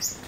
Thanks.